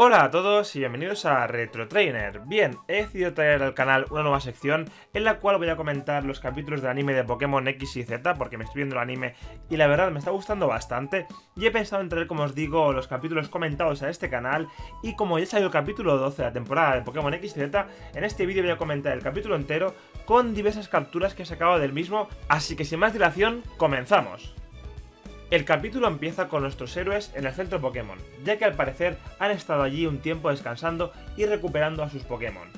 Hola a todos y bienvenidos a Retro Trainer. Bien, he decidido traer al canal una nueva sección en la cual voy a comentar los capítulos del anime de Pokémon X y Z porque me estoy viendo el anime y la verdad me está gustando bastante y he pensado en traer, como os digo, los capítulos comentados a este canal y como ya salió el capítulo 12 de la temporada de Pokémon X y Z, en este vídeo voy a comentar el capítulo entero con diversas capturas que he sacado del mismo, así que sin más dilación, comenzamos. El capítulo empieza con nuestros héroes en el centro Pokémon, ya que al parecer han estado allí un tiempo descansando y recuperando a sus Pokémon.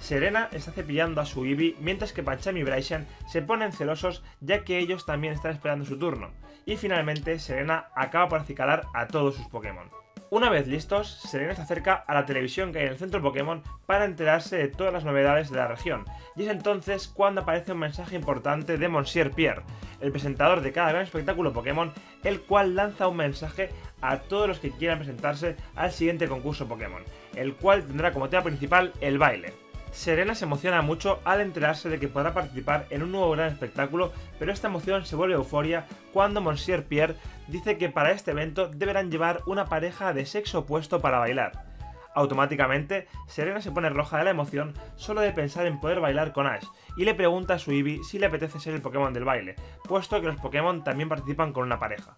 Serena está cepillando a su Eevee mientras que Pancham y Bryson se ponen celosos ya que ellos también están esperando su turno, y finalmente Serena acaba por acicalar a todos sus Pokémon. Una vez listos, Serena se acerca a la televisión que hay en el centro Pokémon para enterarse de todas las novedades de la región, y es entonces cuando aparece un mensaje importante de Monsieur Pierre, el presentador de cada gran espectáculo Pokémon, el cual lanza un mensaje a todos los que quieran presentarse al siguiente concurso Pokémon, el cual tendrá como tema principal el baile. Serena se emociona mucho al enterarse de que podrá participar en un nuevo gran espectáculo, pero esta emoción se vuelve euforia cuando Monsieur Pierre dice que para este evento deberán llevar una pareja de sexo opuesto para bailar. Automáticamente, Serena se pone roja de la emoción solo de pensar en poder bailar con Ash, y le pregunta a su Eevee si le apetece ser el Pokémon del baile, puesto que los Pokémon también participan con una pareja.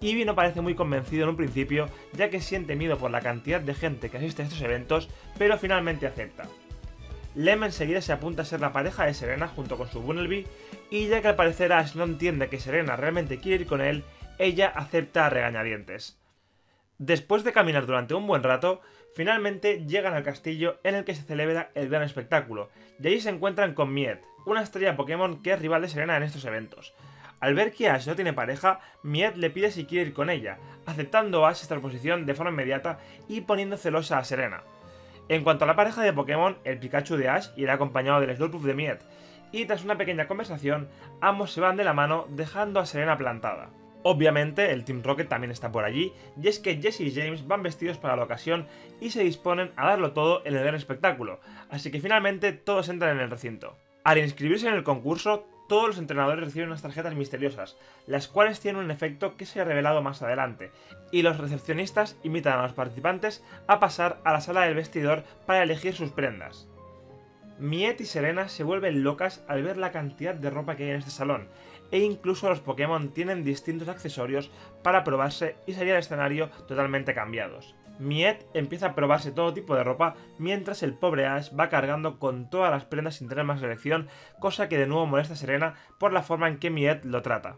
Eevee no parece muy convencido en un principio, ya que siente miedo por la cantidad de gente que asiste a estos eventos, pero finalmente acepta. Lem enseguida se apunta a ser la pareja de Serena junto con su Bunnelby, y ya que al parecer Ash no entiende que Serena realmente quiere ir con él, ella acepta a regañadientes. Después de caminar durante un buen rato, finalmente llegan al castillo en el que se celebra el gran espectáculo, y allí se encuentran con Miet, una estrella Pokémon que es rival de Serena en estos eventos. Al ver que Ash no tiene pareja, Miet le pide si quiere ir con ella, aceptando Ash esta proposición de forma inmediata y poniendo celosa a Serena. En cuanto a la pareja de Pokémon, el Pikachu de Ash irá acompañado del Slurpuff de Miet, y tras una pequeña conversación, ambos se van de la mano dejando a Serena plantada. Obviamente, el Team Rocket también está por allí, y es que Jesse y James van vestidos para la ocasión y se disponen a darlo todo en el gran espectáculo, así que finalmente todos entran en el recinto. Al inscribirse en el concurso, todos los entrenadores reciben unas tarjetas misteriosas, las cuales tienen un efecto que se ha revelado más adelante, y los recepcionistas invitan a los participantes a pasar a la sala del vestidor para elegir sus prendas. Miet y Serena se vuelven locas al ver la cantidad de ropa que hay en este salón, e incluso los Pokémon tienen distintos accesorios para probarse y salir al escenario totalmente cambiados. Miet empieza a probarse todo tipo de ropa mientras el pobre Ash va cargando con todas las prendas sin tener más elección, cosa que de nuevo molesta a Serena por la forma en que Miet lo trata.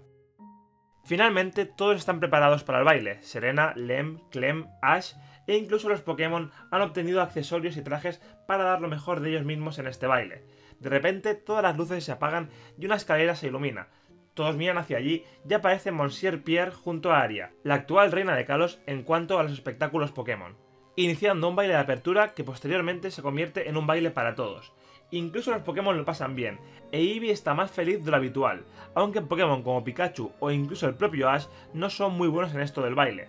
Finalmente todos están preparados para el baile, Serena, Lem, Clem, Ash e incluso los Pokémon han obtenido accesorios y trajes para dar lo mejor de ellos mismos en este baile. De repente todas las luces se apagan y una escalera se ilumina, todos miran hacia allí y aparece Monsieur Pierre junto a Aria, la actual reina de Kalos en cuanto a los espectáculos Pokémon, iniciando un baile de apertura que posteriormente se convierte en un baile para todos. Incluso los Pokémon lo pasan bien, e Eevee está más feliz de lo habitual, aunque Pokémon como Pikachu o incluso el propio Ash no son muy buenos en esto del baile.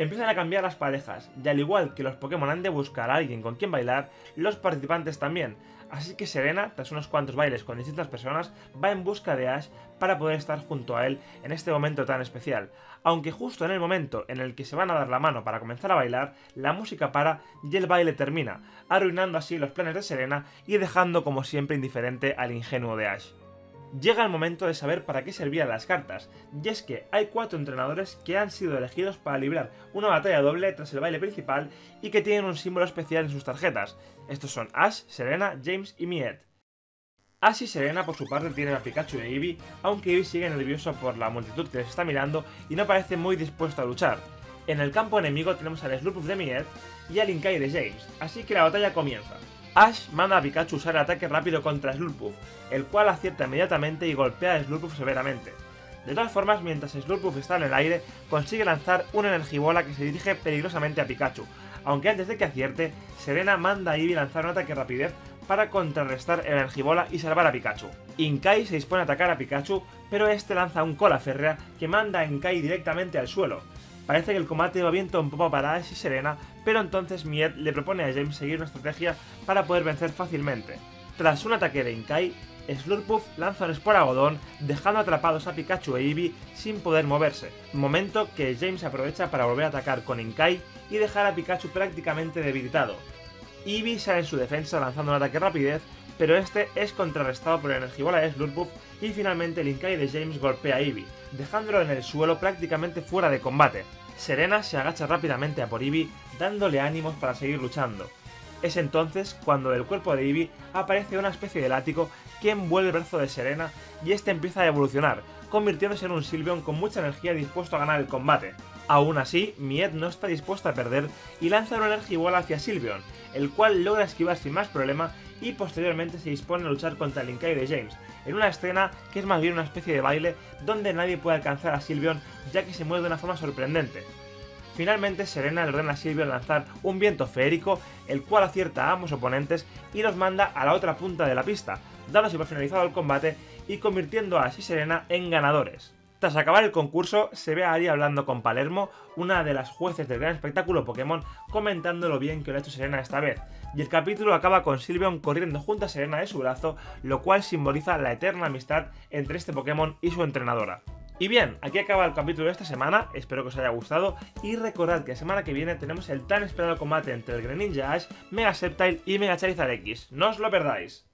Empiezan a cambiar las parejas, y al igual que los Pokémon han de buscar a alguien con quien bailar, los participantes también, Así que Serena, tras unos cuantos bailes con distintas personas, va en busca de Ash para poder estar junto a él en este momento tan especial. Aunque justo en el momento en el que se van a dar la mano para comenzar a bailar, la música para y el baile termina, arruinando así los planes de Serena y dejando como siempre indiferente al ingenuo de Ash llega el momento de saber para qué servían las cartas, y es que hay cuatro entrenadores que han sido elegidos para librar una batalla doble tras el baile principal y que tienen un símbolo especial en sus tarjetas. Estos son Ash, Serena, James y Miet. Ash y Serena por su parte tienen a Pikachu y Eevee, aunque Eevee sigue nervioso por la multitud que les está mirando y no parece muy dispuesto a luchar. En el campo enemigo tenemos al Slurpuff de Miet y al Inkai de James, así que la batalla comienza. Ash manda a Pikachu usar el ataque rápido contra Slurpuff, el cual acierta inmediatamente y golpea a Slurpuff severamente. De todas formas, mientras Slurpuff está en el aire, consigue lanzar una Energibola que se dirige peligrosamente a Pikachu, aunque antes de que acierte, Serena manda a Eevee lanzar un ataque rapidez para contrarrestar el Energibola y salvar a Pikachu. Inkai se dispone a atacar a Pikachu, pero este lanza un cola férrea que manda a Inkai directamente al suelo, Parece que el combate va viento en popa para y Serena, pero entonces Miet le propone a James seguir una estrategia para poder vencer fácilmente. Tras un ataque de Inkai, Slurpuff lanza un Esporagodón, dejando atrapados a Pikachu e Eevee sin poder moverse, momento que James aprovecha para volver a atacar con Inkai y dejar a Pikachu prácticamente debilitado. Eevee sale en su defensa lanzando un ataque rapidez, pero este es contrarrestado por la Energibola de Slurpuff y finalmente el Inkai de James golpea a Eevee, dejándolo en el suelo prácticamente fuera de combate. Serena se agacha rápidamente a por Eevee, dándole ánimos para seguir luchando. Es entonces cuando del cuerpo de Eevee aparece una especie de látigo que envuelve el brazo de Serena y este empieza a evolucionar, convirtiéndose en un Sylveon con mucha energía dispuesto a ganar el combate. Aún así, Miet no está dispuesto a perder y lanza una energía igual hacia Sylveon, el cual logra esquivar sin más problema y posteriormente se dispone a luchar contra el Inkai de James, en una escena que es más bien una especie de baile donde nadie puede alcanzar a Sylveon ya que se mueve de una forma sorprendente. Finalmente, Serena le ordena a Silvio lanzar un viento feérico, el cual acierta a ambos oponentes y los manda a la otra punta de la pista, dándose por finalizado el combate y convirtiendo a así Serena en ganadores. Tras acabar el concurso, se ve a Ari hablando con Palermo, una de las jueces del gran espectáculo Pokémon, comentando lo bien que lo ha hecho Serena esta vez. Y el capítulo acaba con Sylveon corriendo junto a Serena de su brazo, lo cual simboliza la eterna amistad entre este Pokémon y su entrenadora. Y bien, aquí acaba el capítulo de esta semana, espero que os haya gustado y recordad que la semana que viene tenemos el tan esperado combate entre el Greninja Ash, Mega Sceptile y Mega Charizard X, no os lo perdáis.